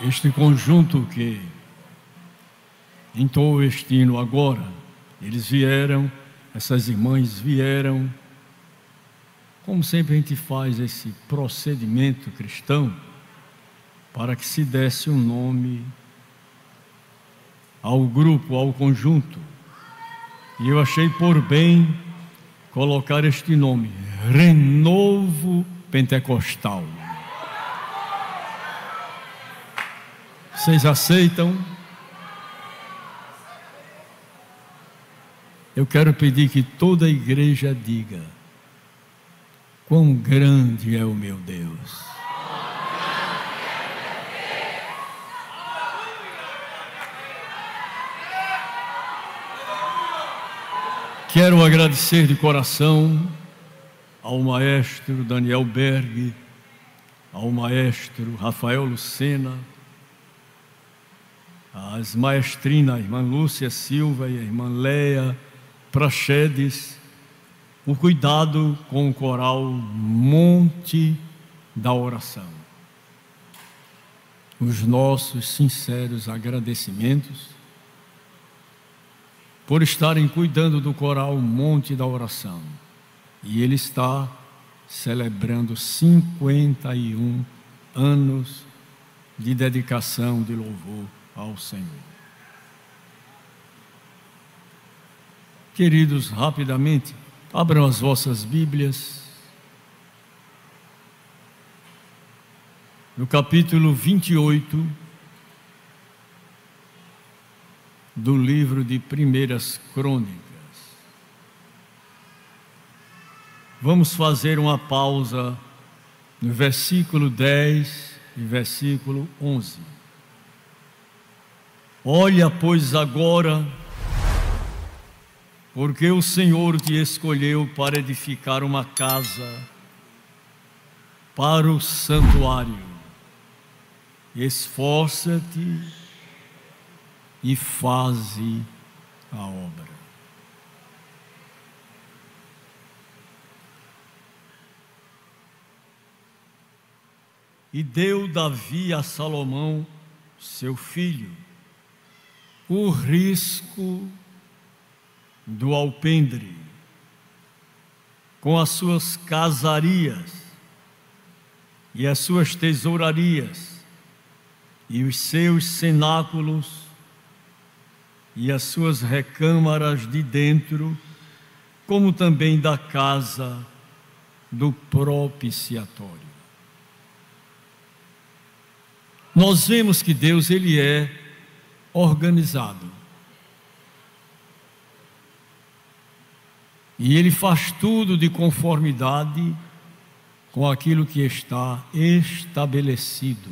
este conjunto que entrou este hino agora, eles vieram, essas irmãs vieram, como sempre a gente faz esse procedimento cristão, para que se desse um nome ao grupo, ao conjunto. E eu achei por bem colocar este nome, Renovo Pentecostal. Vocês aceitam? Eu quero pedir que toda a igreja diga: Quão grande é o meu Deus! Quero agradecer de coração ao maestro Daniel Berg, ao maestro Rafael Lucena, as maestrinas, a irmã Lúcia Silva e a irmã Leia Prachedes, o cuidado com o coral Monte da Oração. Os nossos sinceros agradecimentos por estarem cuidando do coral Monte da Oração. E ele está celebrando 51 anos de dedicação de louvor ao Senhor. Queridos, rapidamente, abram as vossas Bíblias. No capítulo 28 do livro de Primeiras Crônicas. Vamos fazer uma pausa no versículo 10 e versículo 11. Olha, pois, agora, porque o Senhor te escolheu para edificar uma casa para o santuário. Esforça-te e faze a obra. E deu Davi a Salomão, seu filho, o risco do alpendre, com as suas casarias e as suas tesourarias e os seus cenáculos e as suas recâmaras de dentro, como também da casa do propiciatório. Nós vemos que Deus ele é organizado. E ele faz tudo de conformidade com aquilo que está estabelecido.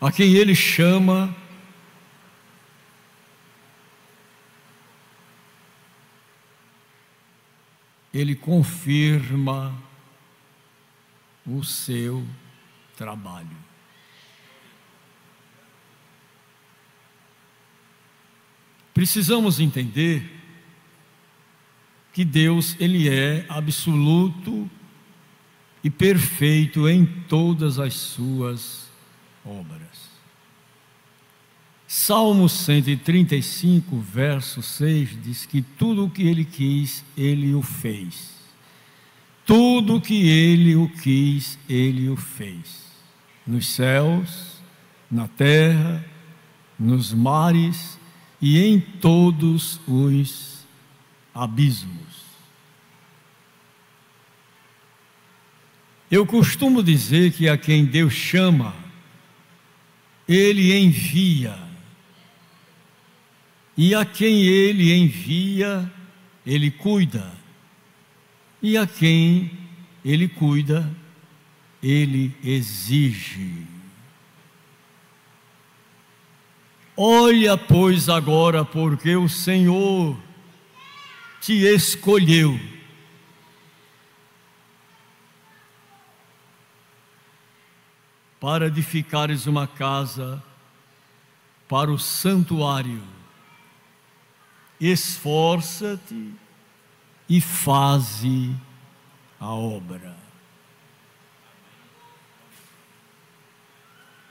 A quem ele chama ele confirma o seu trabalho. Precisamos entender que Deus ele é absoluto e perfeito em todas as suas obras. Salmo 135, verso 6 diz que tudo o que ele quis, ele o fez. Tudo o que ele o quis, ele o fez. Nos céus, na terra, nos mares e em todos os abismos. Eu costumo dizer que a quem Deus chama, Ele envia. E a quem Ele envia, Ele cuida. E a quem Ele cuida, Ele exige. Olha, pois, agora, porque o Senhor te escolheu. Para edificares uma casa para o santuário. Esforça-te e faze a obra.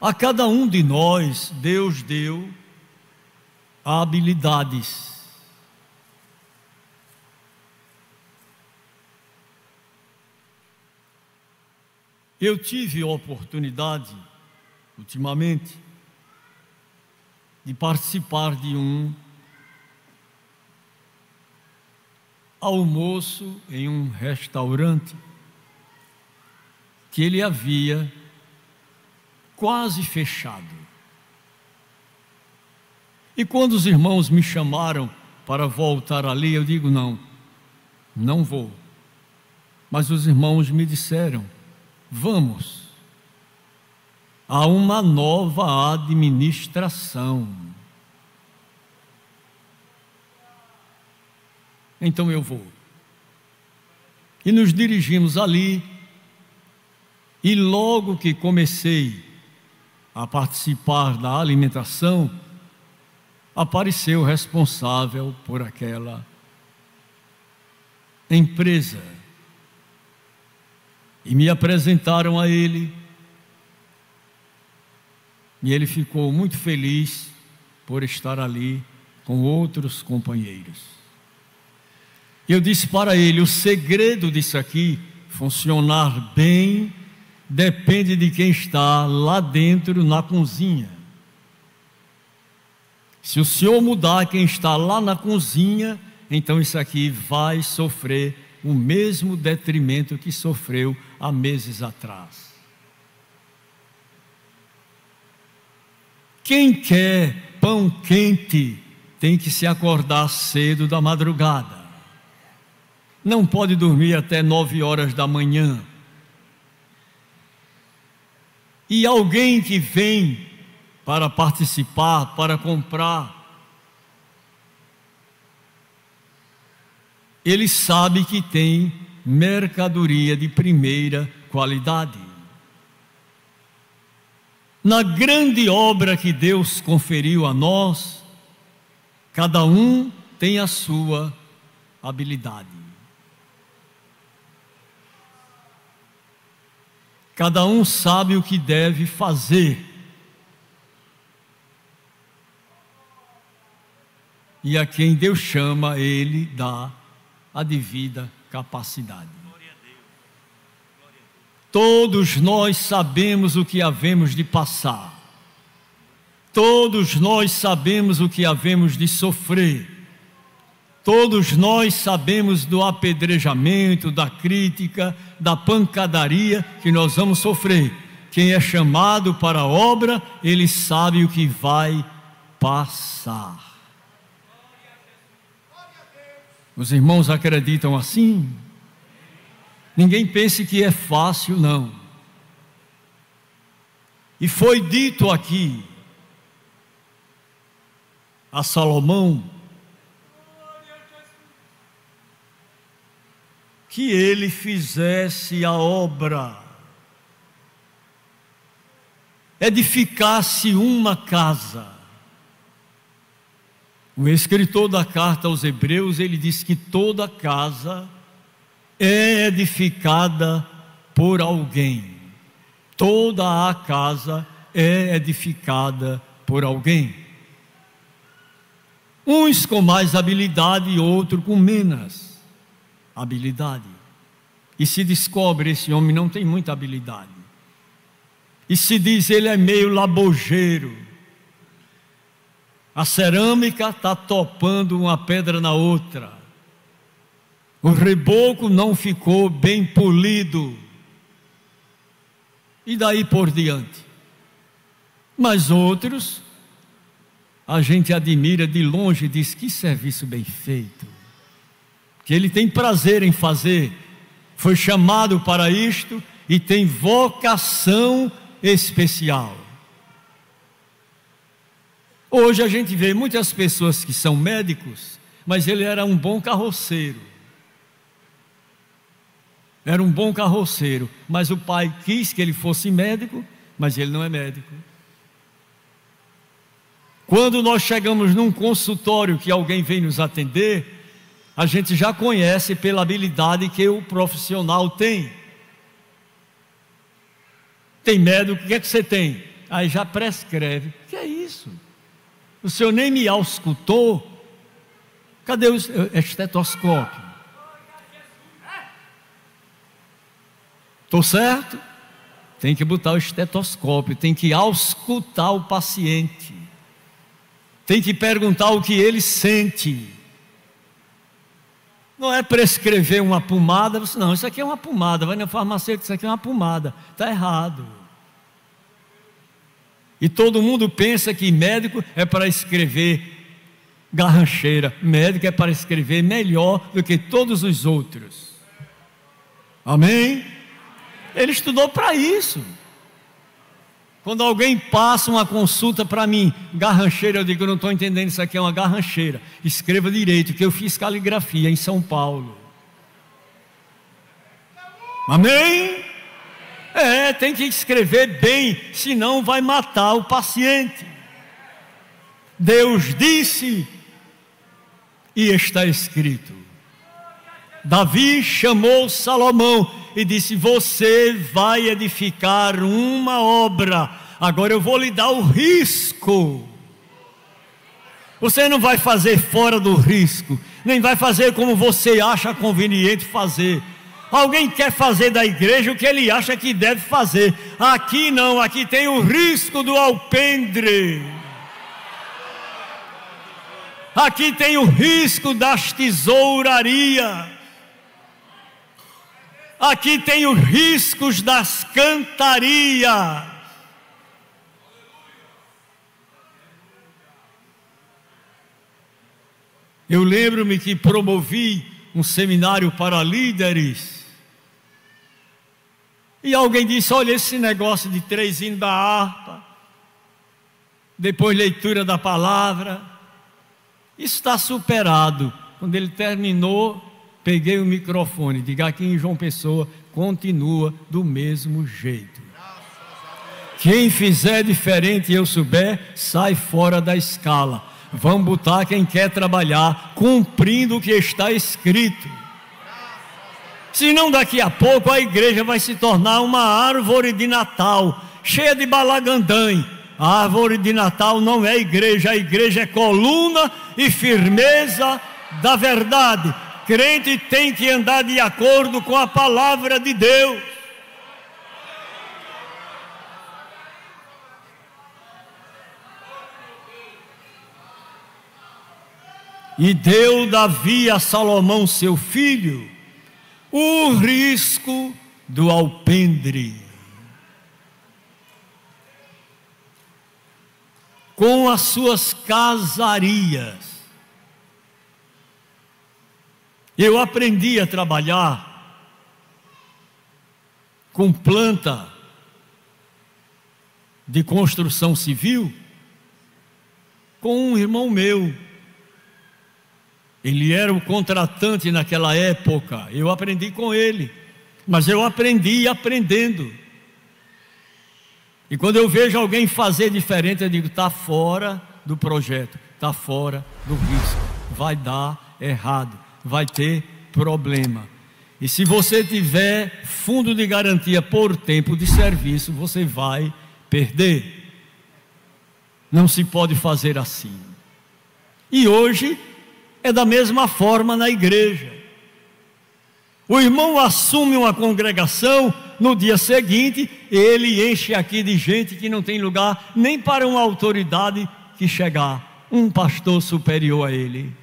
A cada um de nós, Deus deu habilidades. Eu tive a oportunidade, ultimamente, de participar de um almoço em um restaurante que ele havia quase fechado. E quando os irmãos me chamaram para voltar ali, eu digo: não, não vou. Mas os irmãos me disseram: vamos. Há uma nova administração. Então eu vou. E nos dirigimos ali, e logo que comecei a participar da alimentação, apareceu responsável por aquela empresa. E me apresentaram a ele. E ele ficou muito feliz por estar ali com outros companheiros. Eu disse para ele: o segredo disso aqui funcionar bem depende de quem está lá dentro na cozinha. Se o senhor mudar quem está lá na cozinha, então isso aqui vai sofrer o mesmo detrimento que sofreu há meses atrás. Quem quer pão quente tem que se acordar cedo da madrugada não pode dormir até nove horas da manhã. E alguém que vem para participar, para comprar, ele sabe que tem mercadoria de primeira qualidade. Na grande obra que Deus conferiu a nós, cada um tem a sua habilidade. Cada um sabe o que deve fazer. E a quem Deus chama, Ele dá a devida capacidade. Todos nós sabemos o que havemos de passar. Todos nós sabemos o que havemos de sofrer. Todos nós sabemos do apedrejamento, da crítica, da pancadaria que nós vamos sofrer. Quem é chamado para a obra, ele sabe o que vai passar. Os irmãos acreditam assim? Ninguém pense que é fácil, não. E foi dito aqui a Salomão que ele fizesse a obra, edificasse uma casa. O escritor da carta aos Hebreus, ele diz que toda casa é edificada por alguém. Toda a casa é edificada por alguém. Uns com mais habilidade e outros com menos habilidade. E se descobre esse homem não tem muita habilidade. E se diz ele é meio labojeiro. A cerâmica está topando uma pedra na outra. O reboco não ficou bem polido. E daí por diante. Mas outros, a gente admira de longe e diz: que serviço bem feito que ele tem prazer em fazer, foi chamado para isto e tem vocação especial. Hoje a gente vê muitas pessoas que são médicos, mas ele era um bom carroceiro. Era um bom carroceiro, mas o pai quis que ele fosse médico, mas ele não é médico. Quando nós chegamos num consultório que alguém vem nos atender, a gente já conhece pela habilidade que o profissional tem. Tem médico, o que é que você tem? aí já prescreve. Que é isso? O senhor nem me auscultou? Cadê o estetoscópio? Estou certo? Tem que botar o estetoscópio, tem que auscultar o paciente, tem que perguntar o que ele sente. Não é prescrever uma pomada, não, isso aqui é uma pomada, vai na farmacêutica, isso aqui é uma pomada, está errado. E todo mundo pensa que médico é para escrever garrancheira, médico é para escrever melhor do que todos os outros. Amém? Ele estudou para isso. Quando alguém passa uma consulta para mim, garrancheira, eu digo, eu não estou entendendo, isso aqui é uma garrancheira. Escreva direito, que eu fiz caligrafia em São Paulo. Amém? É, tem que escrever bem, senão vai matar o paciente. Deus disse, e está escrito. Davi chamou Salomão e disse: Você vai edificar uma obra, agora eu vou lhe dar o risco. Você não vai fazer fora do risco, nem vai fazer como você acha conveniente fazer. Alguém quer fazer da igreja o que ele acha que deve fazer. Aqui não, aqui tem o risco do alpendre. Aqui tem o risco das tesourarias. Aqui tem os riscos das cantarias. Eu lembro-me que promovi um seminário para líderes e alguém disse: Olha, esse negócio de três hinos da harpa, depois leitura da palavra, isso está superado. Quando ele terminou, peguei o microfone, diga aqui em João Pessoa, continua do mesmo jeito. Quem fizer diferente e eu souber, sai fora da escala. Vamos botar quem quer trabalhar, cumprindo o que está escrito. Senão daqui a pouco a igreja vai se tornar uma árvore de Natal, cheia de balagandãe. A árvore de Natal não é igreja, a igreja é coluna e firmeza da verdade. Crente tem que andar de acordo com a palavra de Deus. E deu Davi a Salomão, seu filho, o risco do alpendre. Com as suas casarias. Eu aprendi a trabalhar com planta de construção civil com um irmão meu ele era o contratante naquela época. Eu aprendi com ele. Mas eu aprendi aprendendo. E quando eu vejo alguém fazer diferente, eu digo: está fora do projeto, está fora do risco. Vai dar errado, vai ter problema. E se você tiver fundo de garantia por tempo de serviço, você vai perder. Não se pode fazer assim. E hoje é da mesma forma na igreja. O irmão assume uma congregação, no dia seguinte, ele enche aqui de gente que não tem lugar nem para uma autoridade que chegar, um pastor superior a ele.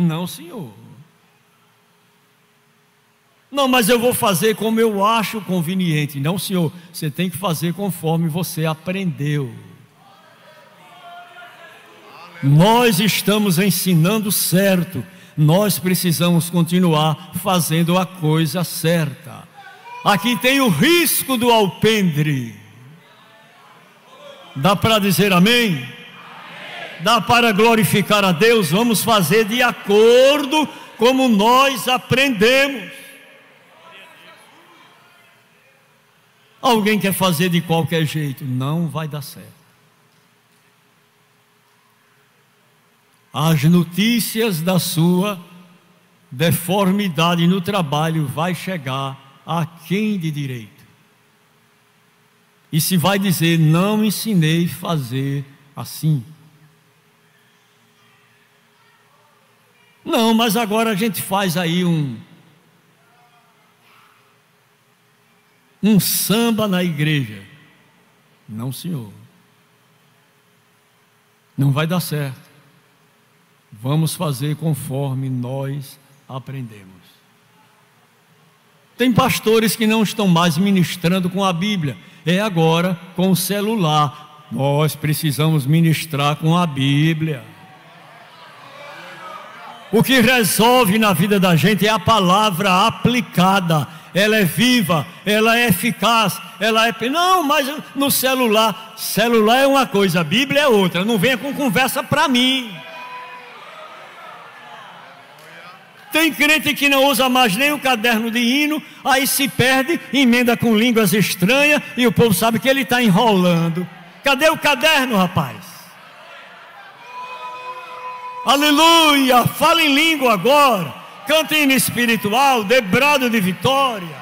Não, senhor. Não, mas eu vou fazer como eu acho conveniente. Não, senhor, você tem que fazer conforme você aprendeu. Nós estamos ensinando certo, nós precisamos continuar fazendo a coisa certa. Aqui tem o risco do alpendre. Dá para dizer amém? Dá para glorificar a Deus? Vamos fazer de acordo como nós aprendemos. Alguém quer fazer de qualquer jeito? Não vai dar certo. as notícias da sua deformidade no trabalho vai chegar a quem de direito. E se vai dizer, não ensinei fazer assim. Não, mas agora a gente faz aí um um samba na igreja. Não, senhor. Não vai dar certo. Vamos fazer conforme nós aprendemos. Tem pastores que não estão mais ministrando com a Bíblia, é agora com o celular. Nós precisamos ministrar com a Bíblia. O que resolve na vida da gente é a palavra aplicada. Ela é viva, ela é eficaz, ela é. Não, mas no celular. Celular é uma coisa, a Bíblia é outra. Não venha com conversa para mim. Tem crente que não usa mais nem o caderno de hino, aí se perde, emenda com línguas estranhas e o povo sabe que ele está enrolando. Cadê o caderno, rapaz? Aleluia! Fala em língua agora. Canta em espiritual, debrado de vitória.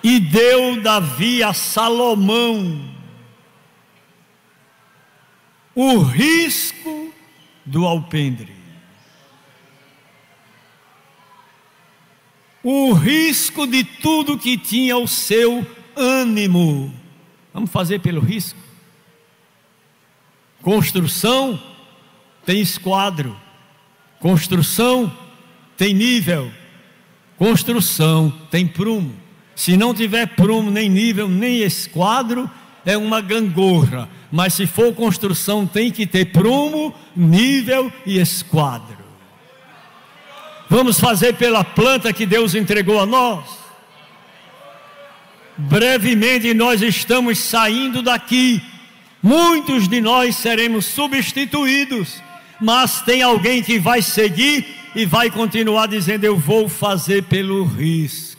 E deu Davi a Salomão o risco do alpendre. O risco de tudo que tinha o seu ânimo. Vamos fazer pelo risco. Construção tem esquadro. Construção tem nível. Construção tem prumo. Se não tiver prumo, nem nível, nem esquadro, é uma gangorra mas se for construção, tem que ter prumo, nível e esquadro. Vamos fazer pela planta que Deus entregou a nós. Brevemente nós estamos saindo daqui. Muitos de nós seremos substituídos, mas tem alguém que vai seguir e vai continuar dizendo: Eu vou fazer pelo risco.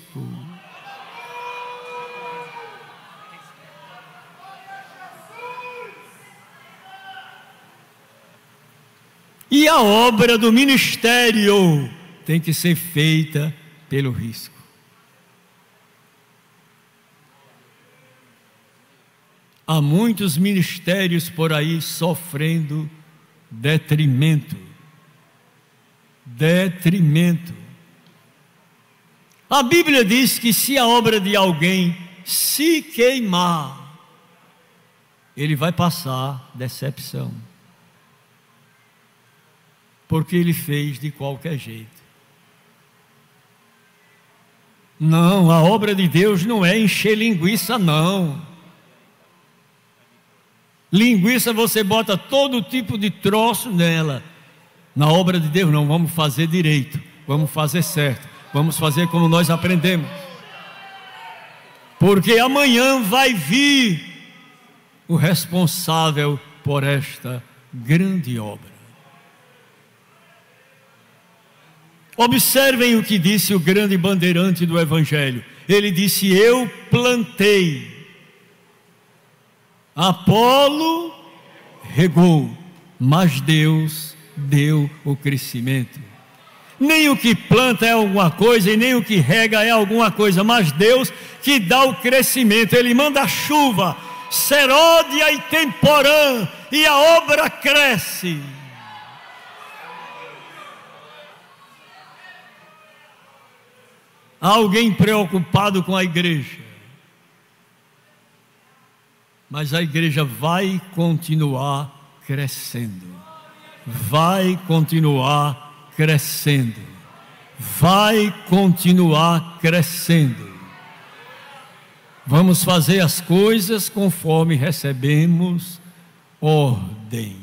E a obra do ministério tem que ser feita pelo risco. Há muitos ministérios por aí sofrendo detrimento. Detrimento. A Bíblia diz que se a obra de alguém se queimar, ele vai passar decepção porque ele fez de qualquer jeito. Não, a obra de Deus não é encher linguiça, não. Linguiça você bota todo tipo de troço nela. Na obra de Deus, não, vamos fazer direito, vamos fazer certo, vamos fazer como nós aprendemos. Porque amanhã vai vir o responsável por esta grande obra. Observem o que disse o grande bandeirante do Evangelho. Ele disse: Eu plantei, Apolo regou, mas Deus deu o crescimento. Nem o que planta é alguma coisa e nem o que rega é alguma coisa, mas Deus que dá o crescimento. Ele manda chuva, seródia e temporã, e a obra cresce. Alguém preocupado com a igreja. Mas a igreja vai continuar crescendo. Vai continuar crescendo. Vai continuar crescendo. Vamos fazer as coisas conforme recebemos ordem.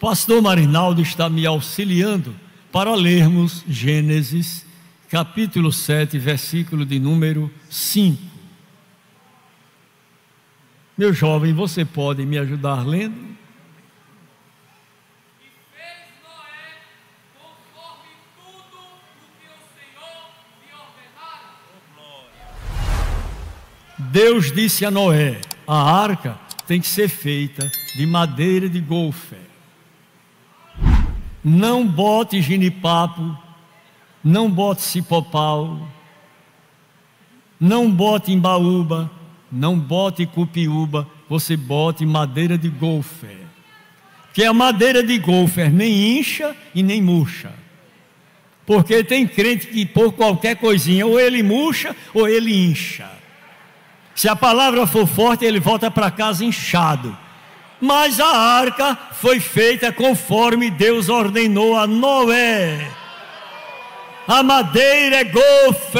Pastor Marinaldo está me auxiliando para lermos Gênesis, capítulo 7, versículo de número 5. Meu jovem, você pode me ajudar lendo? Deus disse a Noé: a arca tem que ser feita de madeira de golfe. Não bote ginipapo, não bote cipopau, não bote embaúba, não bote cupiúba, você bote madeira de golfe. Que a madeira de golfe nem incha e nem murcha. Porque tem crente que por qualquer coisinha, ou ele murcha ou ele incha. Se a palavra for forte, ele volta para casa inchado. Mas a arca foi feita conforme Deus ordenou a Noé. A madeira é golfe.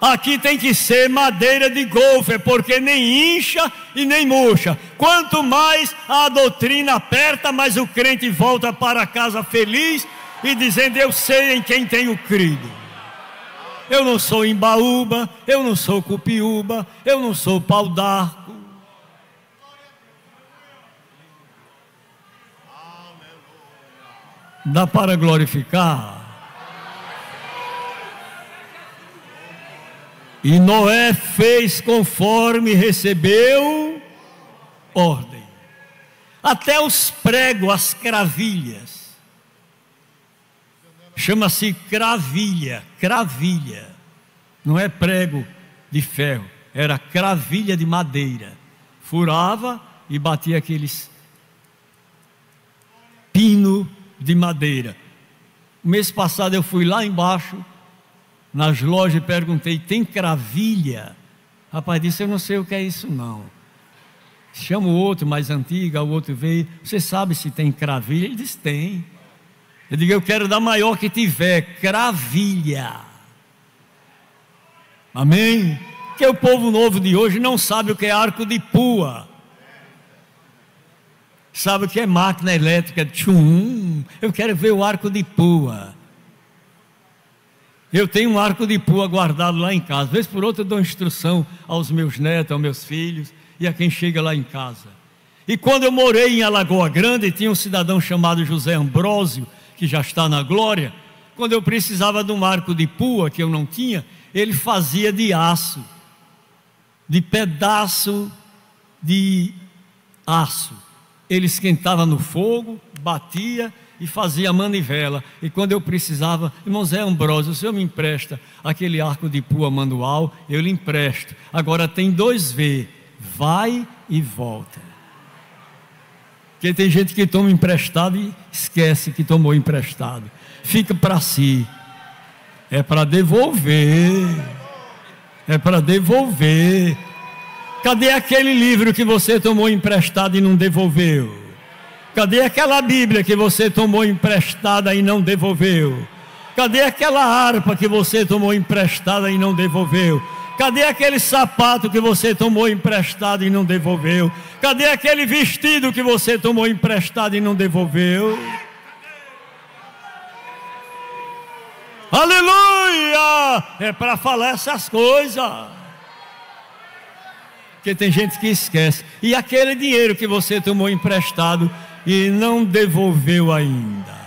Aqui tem que ser madeira de golfe, porque nem incha e nem murcha. Quanto mais a doutrina aperta, mais o crente volta para casa feliz e dizendo: Eu sei em quem tenho crido. Eu não sou embaúba, eu não sou cupiúba, eu não sou pau d'arco. Dá para glorificar? E Noé fez conforme recebeu ordem. Até os pregos, as cravilhas. Chama-se cravilha, cravilha. Não é prego de ferro, era cravilha de madeira. Furava e batia aqueles pino de madeira. Mês passado eu fui lá embaixo nas lojas e perguntei: tem cravilha? Rapaz disse: Eu não sei o que é isso, não. Chama o outro mais antigo, o outro veio. Você sabe se tem cravilha? Ele disse: Tem. Eu digo: Eu quero da maior que tiver, cravilha. Amém? Porque o povo novo de hoje não sabe o que é arco de pua. Sabe o que é máquina elétrica? Tchum. Eu quero ver o arco de pua. Eu tenho um arco de pua guardado lá em casa. Vez por outra eu dou instrução aos meus netos, aos meus filhos e a quem chega lá em casa. E quando eu morei em Alagoa Grande, tinha um cidadão chamado José Ambrósio, que já está na glória. Quando eu precisava de um arco de pua, que eu não tinha, ele fazia de aço, de pedaço de aço. Ele esquentava no fogo, batia e fazia manivela. E quando eu precisava, irmão Zé Ambrósio, o senhor me empresta aquele arco de pua manual, eu lhe empresto. Agora tem dois V, vai e volta. Porque tem gente que toma emprestado e esquece que tomou emprestado. Fica para si. É para devolver. É para devolver. Cadê aquele livro que você tomou emprestado e não devolveu? Cadê aquela Bíblia que você tomou emprestada e não devolveu? Cadê aquela harpa que você tomou emprestada e não devolveu? Cadê aquele sapato que você tomou emprestado e não devolveu? Cadê aquele vestido que você tomou emprestado e não devolveu? Aleluia! É para falar essas coisas. Porque tem gente que esquece. E aquele dinheiro que você tomou emprestado e não devolveu ainda.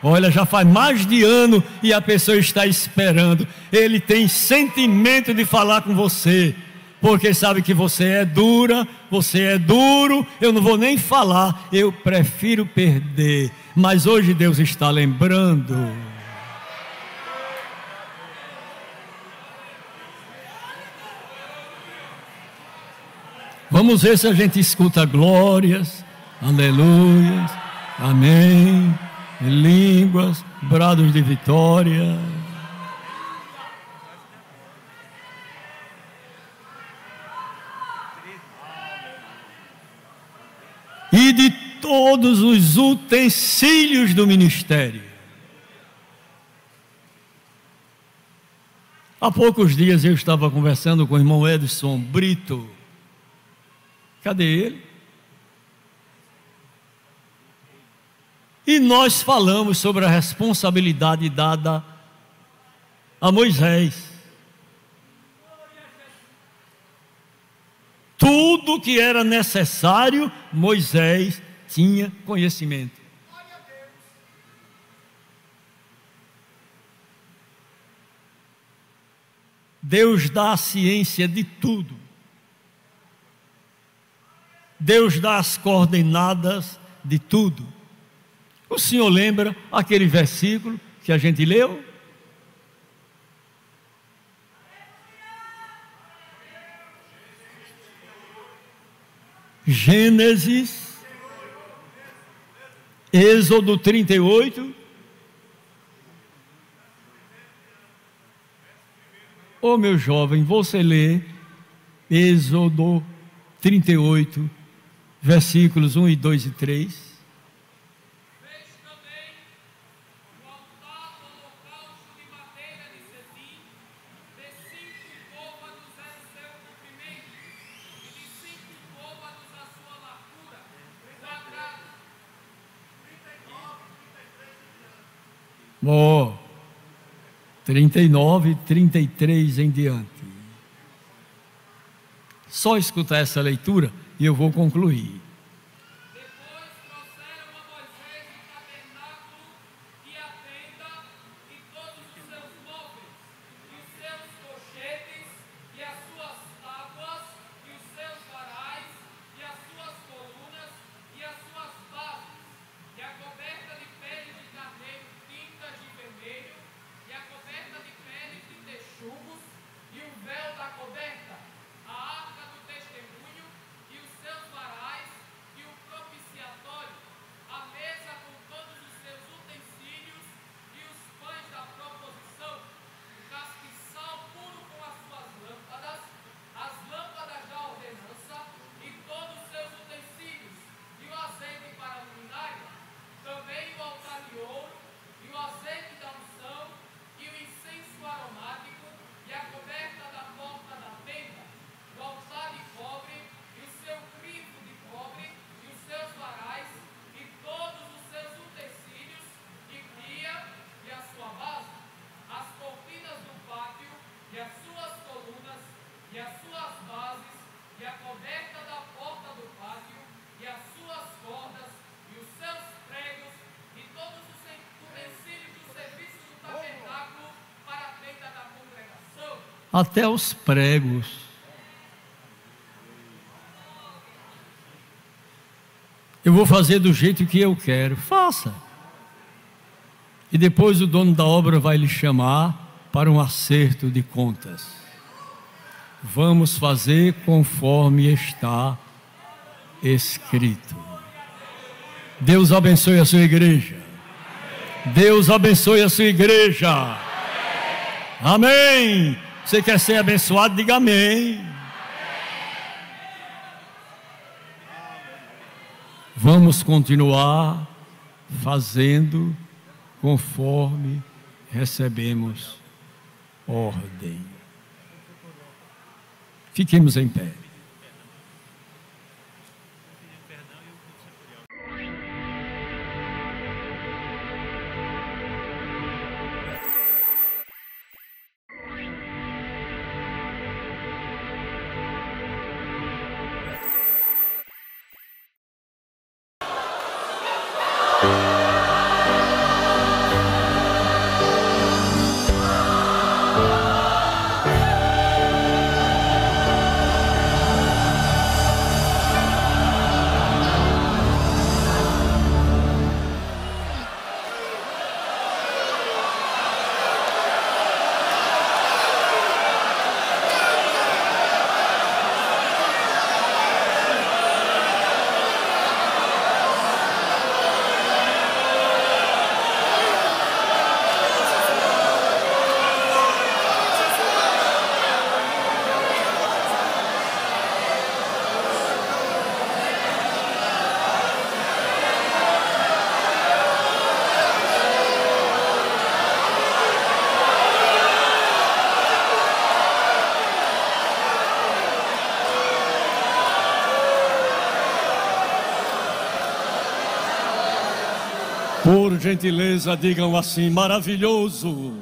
Olha, já faz mais de ano e a pessoa está esperando. Ele tem sentimento de falar com você, porque sabe que você é dura, você é duro. Eu não vou nem falar, eu prefiro perder. Mas hoje Deus está lembrando. Vamos ver se a gente escuta glórias. Aleluia. Amém. Línguas, brados de vitória. E de todos os utensílios do ministério. Há poucos dias eu estava conversando com o irmão Edson Brito. Cadê ele? E nós falamos sobre a responsabilidade dada a Moisés. Tudo que era necessário, Moisés tinha conhecimento. Deus dá a ciência de tudo. Deus dá as coordenadas de tudo. O senhor lembra aquele versículo que a gente leu? Gênesis, Êxodo 38. Ô oh, meu jovem, você lê Êxodo 38, versículos 1 e 2 e 3. Oh, 39, 33 em diante. Só escutar essa leitura e eu vou concluir. Até os pregos. Eu vou fazer do jeito que eu quero, faça. E depois o dono da obra vai lhe chamar para um acerto de contas. Vamos fazer conforme está escrito. Deus abençoe a sua igreja. Deus abençoe a sua igreja. Amém. Você quer ser abençoado? Diga amém. Vamos continuar fazendo conforme recebemos ordem. Fiquemos em pé. Gentileza, digam assim: maravilhoso,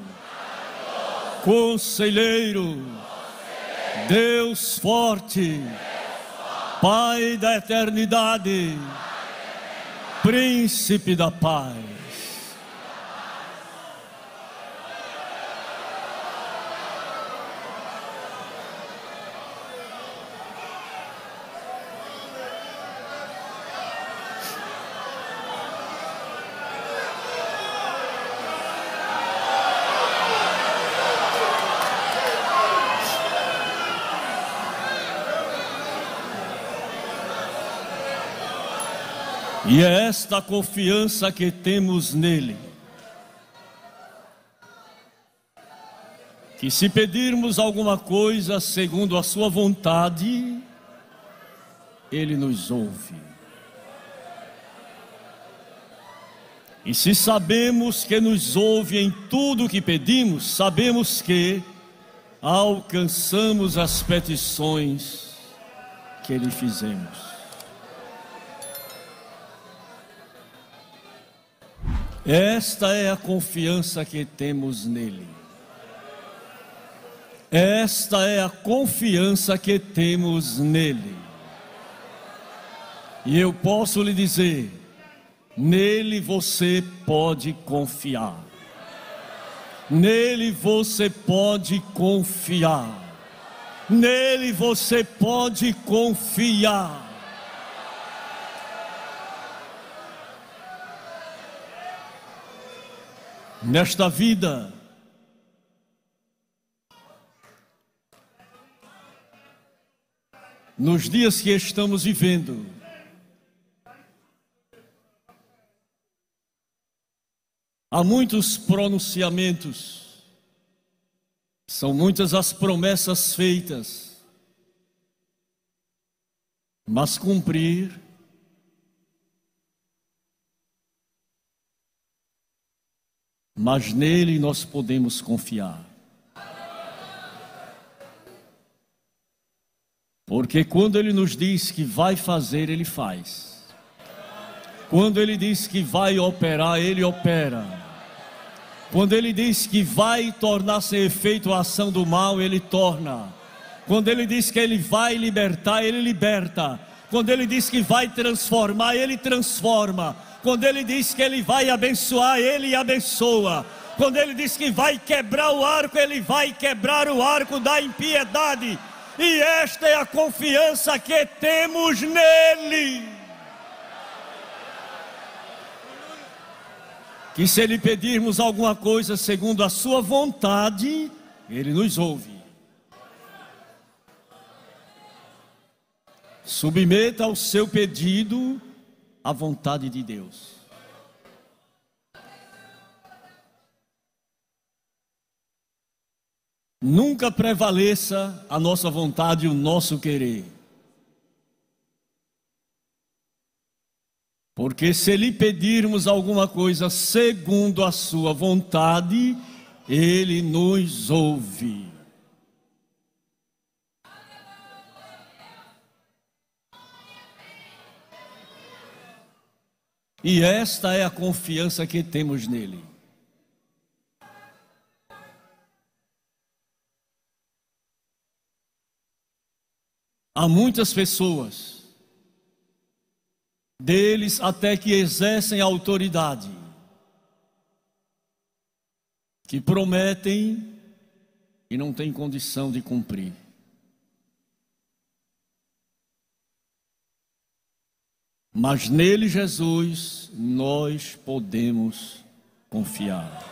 conselheiro, Deus forte, Pai da eternidade, Príncipe da paz. E é esta confiança que temos nele. Que se pedirmos alguma coisa segundo a sua vontade, ele nos ouve. E se sabemos que nos ouve em tudo o que pedimos, sabemos que alcançamos as petições que lhe fizemos. Esta é a confiança que temos nele. Esta é a confiança que temos nele. E eu posso lhe dizer: nele você pode confiar. Nele você pode confiar. Nele você pode confiar. Nesta vida, nos dias que estamos vivendo, há muitos pronunciamentos, são muitas as promessas feitas, mas cumprir mas nele nós podemos confiar. Porque quando ele nos diz que vai fazer, ele faz. Quando ele diz que vai operar, ele opera. Quando ele diz que vai tornar sem efeito a ação do mal, ele torna. Quando ele diz que ele vai libertar, ele liberta. Quando ele diz que vai transformar, ele transforma. Quando ele diz que ele vai abençoar, ele abençoa. Quando ele diz que vai quebrar o arco, ele vai quebrar o arco da impiedade. E esta é a confiança que temos nele. Que se lhe pedirmos alguma coisa segundo a sua vontade, ele nos ouve. Submeta o seu pedido a vontade de Deus. Nunca prevaleça a nossa vontade e o nosso querer. Porque se lhe pedirmos alguma coisa segundo a sua vontade, ele nos ouve. E esta é a confiança que temos nele. Há muitas pessoas, deles até que exercem autoridade, que prometem e não têm condição de cumprir. Mas nele, Jesus, nós podemos confiar.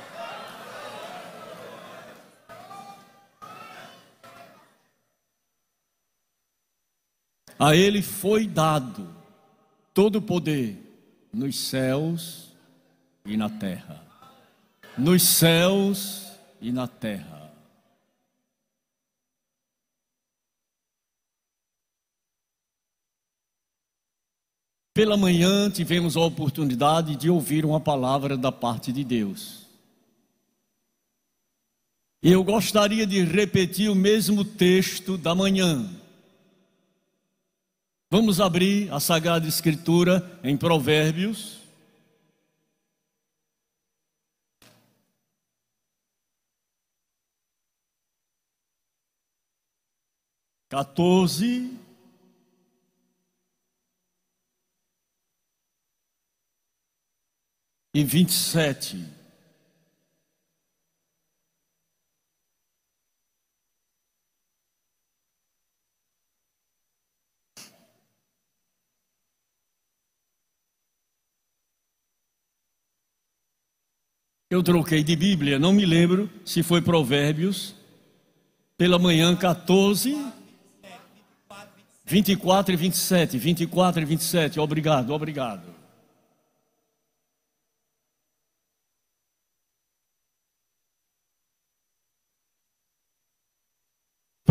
A ele foi dado todo o poder nos céus e na terra. Nos céus e na terra. Pela manhã tivemos a oportunidade de ouvir uma palavra da parte de Deus. E eu gostaria de repetir o mesmo texto da manhã. Vamos abrir a Sagrada Escritura em Provérbios. Quatorze e vinte e sete. Eu troquei de Bíblia, não me lembro se foi Provérbios, pela manhã 14, 24 e 27. 24 e 27, obrigado, obrigado.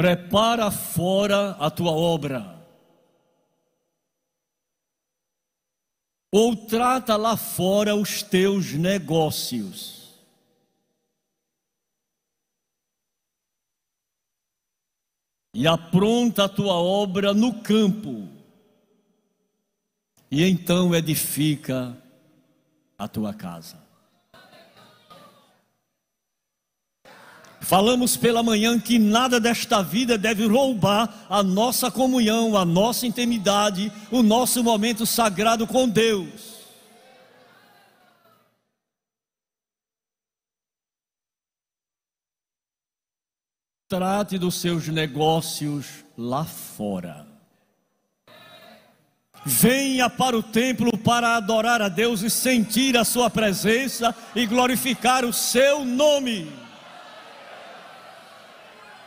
Prepara fora a tua obra. Ou trata lá fora os teus negócios. E apronta a tua obra no campo. E então edifica a tua casa. Falamos pela manhã que nada desta vida deve roubar a nossa comunhão, a nossa intimidade, o nosso momento sagrado com Deus. Trate dos seus negócios lá fora. Venha para o templo para adorar a Deus e sentir a sua presença e glorificar o seu nome.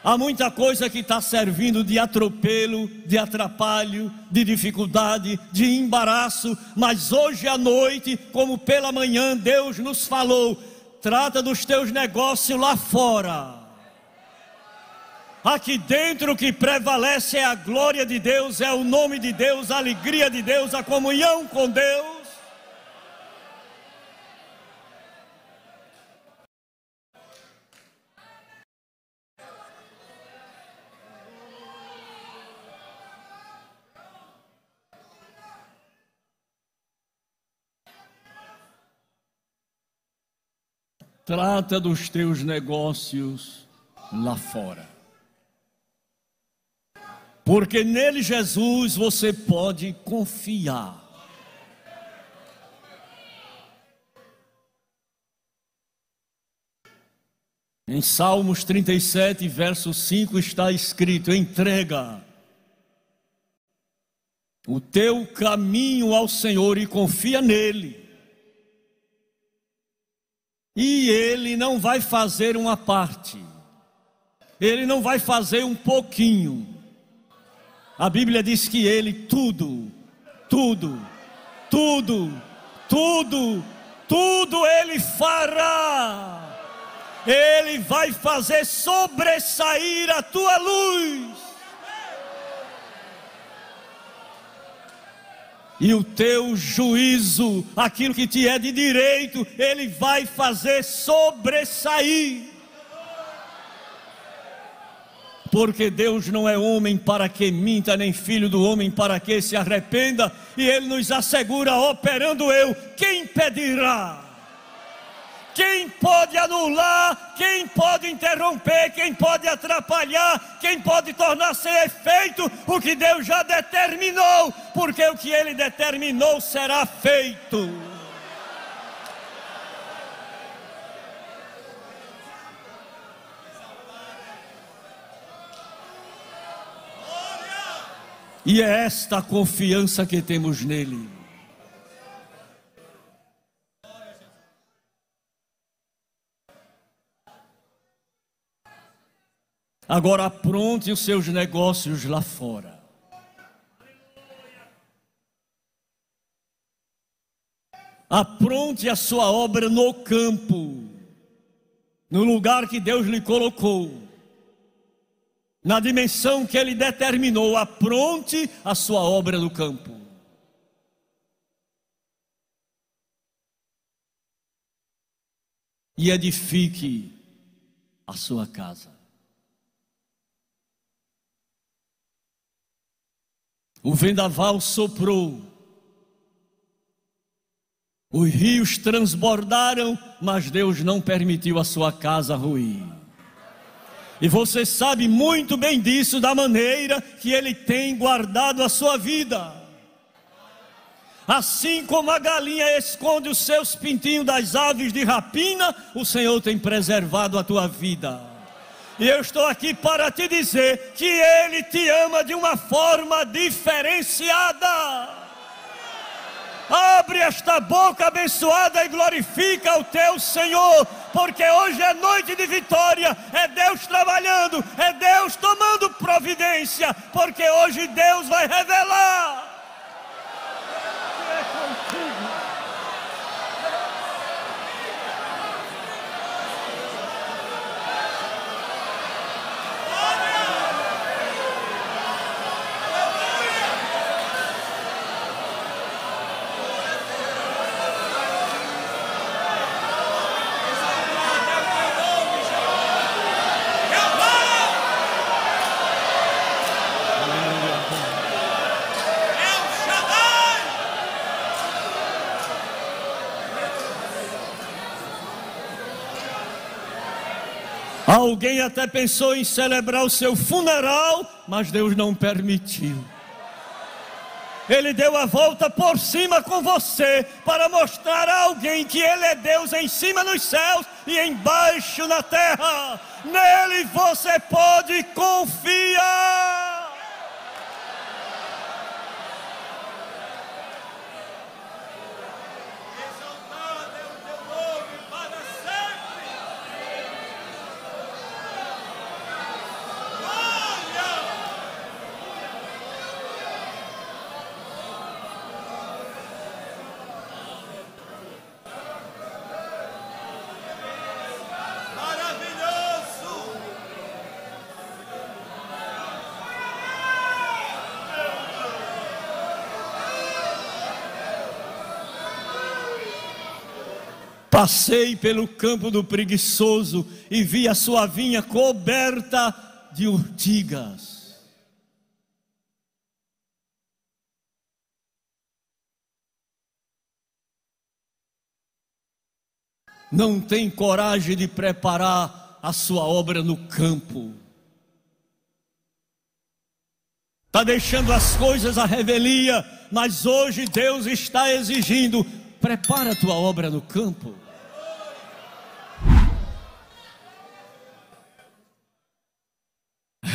Há muita coisa que está servindo de atropelo, de atrapalho, de dificuldade, de embaraço, mas hoje à noite, como pela manhã Deus nos falou, trata dos teus negócios lá fora. Aqui dentro o que prevalece é a glória de Deus, é o nome de Deus, a alegria de Deus, a comunhão com Deus. Trata dos teus negócios lá fora. Porque nele, Jesus, você pode confiar. Em Salmos 37, verso 5 está escrito: entrega o teu caminho ao Senhor e confia nele e ele não vai fazer uma parte, ele não vai fazer um pouquinho. A Bíblia diz que ele tudo, tudo, tudo, tudo, tudo ele fará. Ele vai fazer sobressair a tua luz. E o teu juízo, aquilo que te é de direito, ele vai fazer sobressair. Porque Deus não é homem para que minta, nem filho do homem para que se arrependa, e Ele nos assegura, operando eu, quem impedirá? Quem pode anular, quem pode interromper, quem pode atrapalhar, quem pode tornar sem efeito o que Deus já determinou, porque o que Ele determinou será feito. E é esta a confiança que temos nele. Agora apronte os seus negócios lá fora. Apronte a sua obra no campo, no lugar que Deus lhe colocou, na dimensão que Ele determinou. Apronte a sua obra no campo. E edifique a sua casa. O vendaval soprou, os rios transbordaram, mas Deus não permitiu a sua casa ruir. E você sabe muito bem disso, da maneira que Ele tem guardado a sua vida. Assim como a galinha esconde os seus pintinhos das aves de rapina, o Senhor tem preservado a tua vida. E eu estou aqui para te dizer que Ele te ama de uma forma diferenciada. Abre esta boca abençoada e glorifica o teu Senhor, porque hoje é noite de vitória, é Deus trabalhando, é Deus tomando providência, porque hoje Deus vai revelar Alguém até pensou em celebrar o seu funeral, mas Deus não permitiu. Ele deu a volta por cima com você para mostrar a alguém que Ele é Deus em cima nos céus e embaixo na terra. Nele você pode confiar. Passei pelo campo do preguiçoso e vi a sua vinha coberta de urtigas. Não tem coragem de preparar a sua obra no campo. Está deixando as coisas à revelia, mas hoje Deus está exigindo: prepara a tua obra no campo.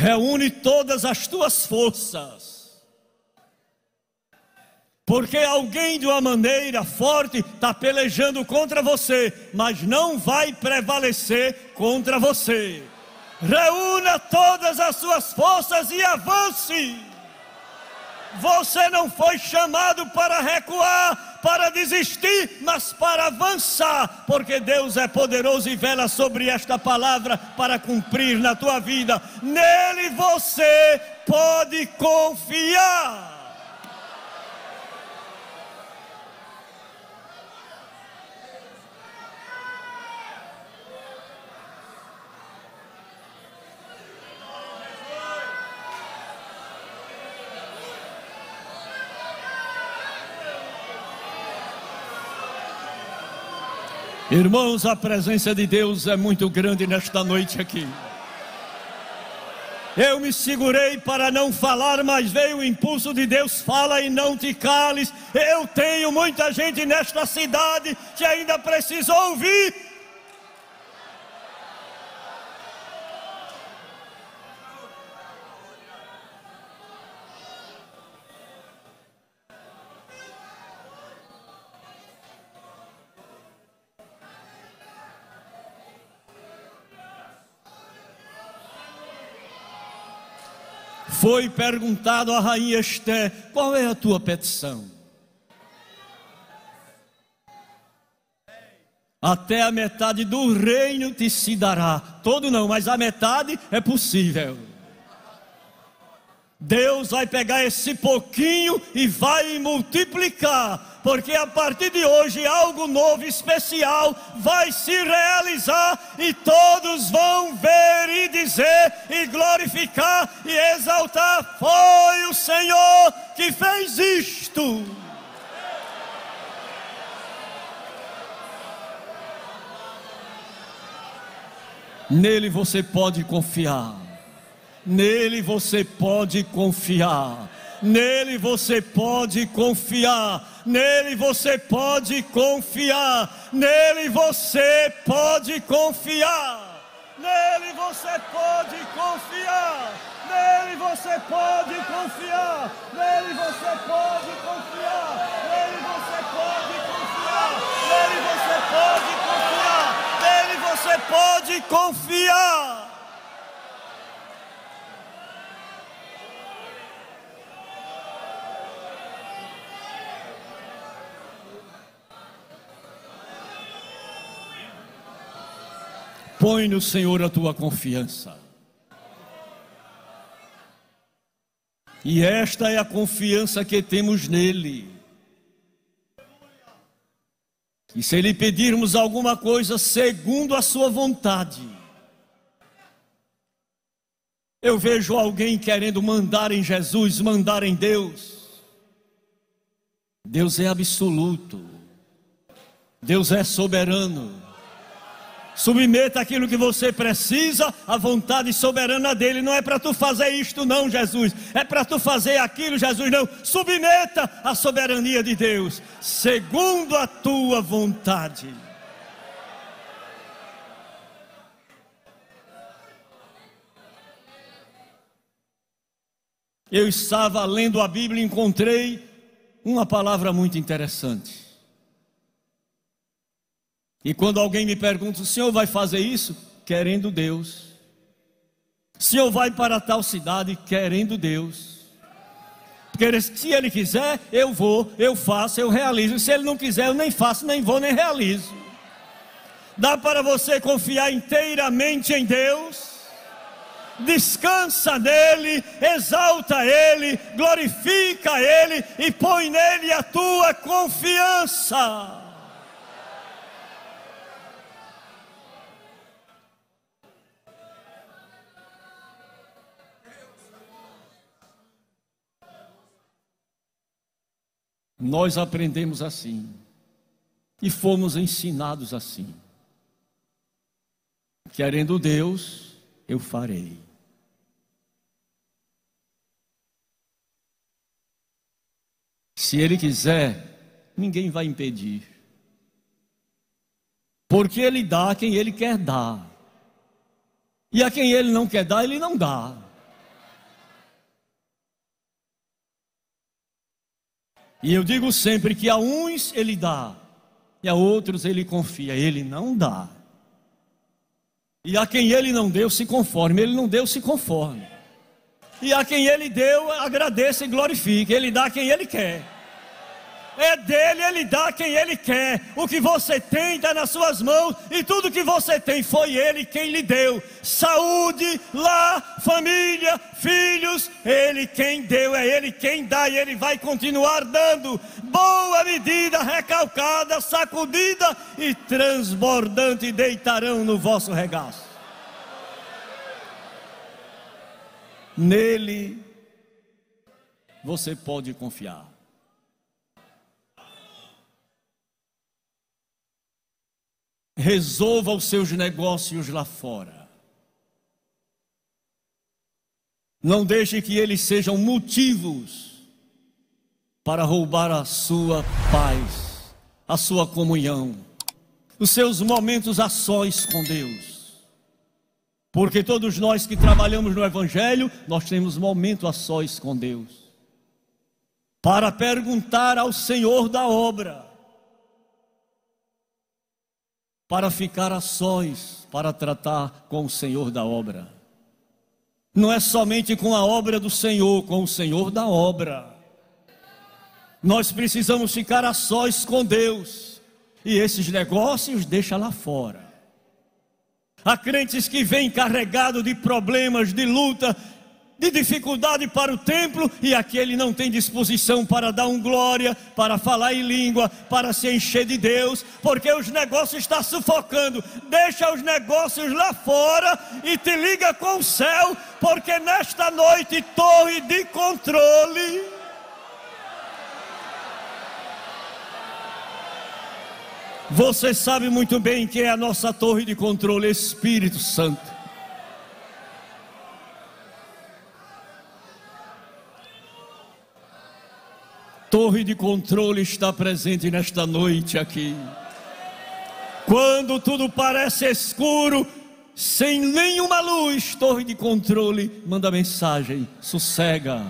Reúne todas as tuas forças. Porque alguém de uma maneira forte está pelejando contra você, mas não vai prevalecer contra você. Reúna todas as suas forças e avance. Você não foi chamado para recuar, para desistir, mas para avançar, porque Deus é poderoso e vela sobre esta palavra para cumprir na tua vida. Nele você pode confiar. Irmãos, a presença de Deus é muito grande nesta noite aqui. Eu me segurei para não falar, mas veio o impulso de Deus: fala e não te cales. Eu tenho muita gente nesta cidade que ainda precisa ouvir foi perguntado à rainha Esté: qual é a tua petição? Até a metade do reino te se dará. Todo não, mas a metade é possível. Deus vai pegar esse pouquinho e vai multiplicar porque a partir de hoje algo novo, especial, vai se realizar e todos vão ver e dizer e glorificar e exaltar: foi o Senhor que fez isto. Nele você pode confiar. Nele você pode confiar. Nele você pode confiar Nele você pode confiar. Nele você pode confiar. Nele você pode confiar. Nele você pode confiar. Nele você pode confiar. Nele você pode confiar. Nele você pode confiar. Nele você pode confiar. Põe no Senhor a tua confiança. E esta é a confiança que temos nele. E se lhe pedirmos alguma coisa segundo a sua vontade, eu vejo alguém querendo mandar em Jesus, mandar em Deus. Deus é absoluto. Deus é soberano. Submeta aquilo que você precisa à vontade soberana dele. Não é para tu fazer isto, não, Jesus. É para tu fazer aquilo, Jesus, não. Submeta à soberania de Deus, segundo a tua vontade. Eu estava lendo a Bíblia e encontrei uma palavra muito interessante. E quando alguém me pergunta, o senhor vai fazer isso? Querendo Deus. O senhor vai para tal cidade? Querendo Deus. Porque se ele quiser, eu vou, eu faço, eu realizo. Se ele não quiser, eu nem faço, nem vou, nem realizo. Dá para você confiar inteiramente em Deus? descansa nele, exalta ele, glorifica ele e põe nele a tua confiança. Nós aprendemos assim e fomos ensinados assim. Querendo Deus, eu farei. Se Ele quiser, ninguém vai impedir. Porque Ele dá a quem Ele quer dar. E a quem Ele não quer dar, Ele não dá. E eu digo sempre que a uns Ele dá, e a outros Ele confia, Ele não dá. E a quem Ele não deu, se conforme, Ele não deu, se conforme. E a quem Ele deu, agradeça e glorifique, Ele dá quem Ele quer. É dele, ele dá quem ele quer. O que você tem está nas suas mãos, e tudo que você tem foi ele quem lhe deu. Saúde, lá, família, filhos, ele quem deu, é ele quem dá, e ele vai continuar dando. Boa medida, recalcada, sacudida e transbordante deitarão no vosso regaço. Nele você pode confiar. Resolva os seus negócios lá fora. Não deixe que eles sejam motivos para roubar a sua paz, a sua comunhão, os seus momentos a sós com Deus. Porque todos nós que trabalhamos no Evangelho, nós temos momento a sós com Deus. Para perguntar ao Senhor da obra, para ficar a sós, para tratar com o Senhor da obra. Não é somente com a obra do Senhor, com o Senhor da obra. Nós precisamos ficar a sós com Deus. E esses negócios deixa lá fora. Há crentes que vêm carregados de problemas, de luta, de dificuldade para o templo e aquele não tem disposição para dar um glória, para falar em língua, para se encher de Deus, porque os negócios estão sufocando. Deixa os negócios lá fora e te liga com o céu, porque nesta noite torre de controle. Você sabe muito bem que é a nossa torre de controle, Espírito Santo. Torre de controle está presente nesta noite aqui. Quando tudo parece escuro, sem nenhuma luz, torre de controle manda mensagem: sossega,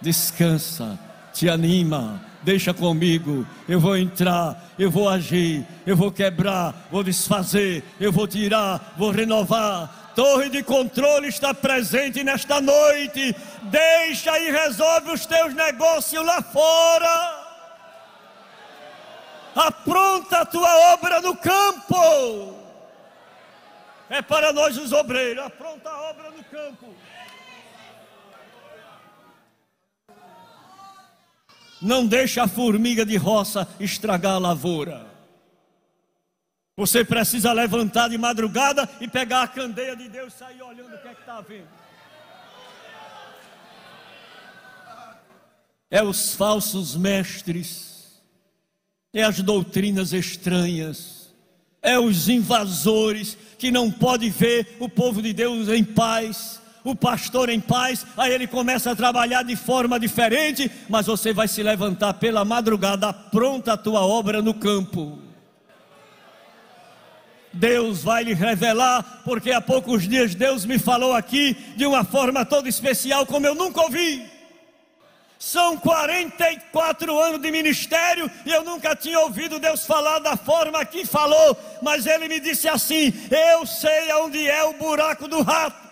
descansa, te anima, deixa comigo. Eu vou entrar, eu vou agir, eu vou quebrar, vou desfazer, eu vou tirar, vou renovar, torre de controle está presente nesta noite. Deixa e resolve os teus negócios lá fora. Apronta a tua obra no campo. É para nós os obreiros. Apronta a obra no campo. Não deixa a formiga de roça estragar a lavoura. Você precisa levantar de madrugada e pegar a candeia de Deus e sair olhando o que é está vendo. É os falsos mestres, é as doutrinas estranhas, é os invasores que não pode ver o povo de Deus em paz, o pastor em paz, aí ele começa a trabalhar de forma diferente, mas você vai se levantar pela madrugada, pronta a tua obra no campo. Deus vai lhe revelar, porque há poucos dias Deus me falou aqui de uma forma toda especial, como eu nunca ouvi. São 44 anos de ministério e eu nunca tinha ouvido Deus falar da forma que falou, mas Ele me disse assim: Eu sei onde é o buraco do rato.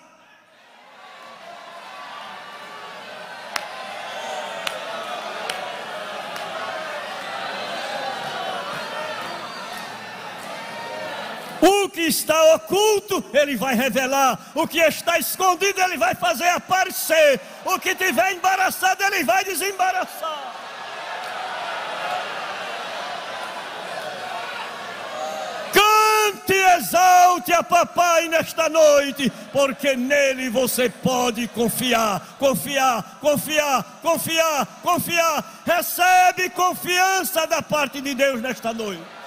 O que está oculto, Ele vai revelar. O que está escondido, Ele vai fazer aparecer. O que tiver embaraçado, Ele vai desembaraçar. Cante e exalte a papai nesta noite, porque nele você pode confiar, confiar, confiar, confiar, confiar. Recebe confiança da parte de Deus nesta noite.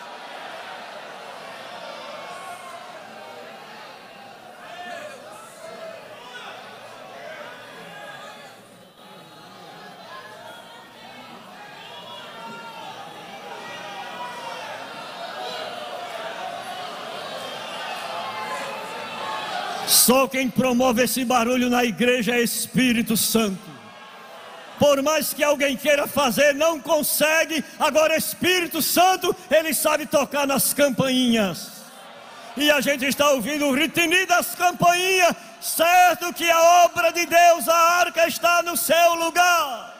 Só quem promove esse barulho na igreja é Espírito Santo. Por mais que alguém queira fazer, não consegue. Agora, Espírito Santo, ele sabe tocar nas campainhas. E a gente está ouvindo o ritmo das campainhas, certo que a obra de Deus, a arca está no seu lugar.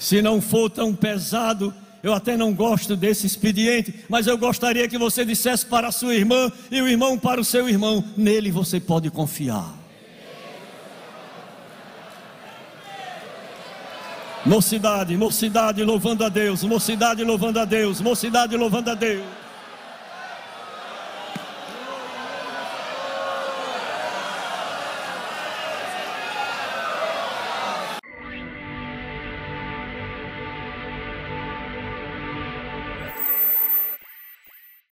Se não for tão pesado, eu até não gosto desse expediente, mas eu gostaria que você dissesse para a sua irmã e o irmão para o seu irmão: nele você pode confiar. Mocidade, mocidade louvando a Deus, mocidade louvando a Deus, mocidade louvando a Deus.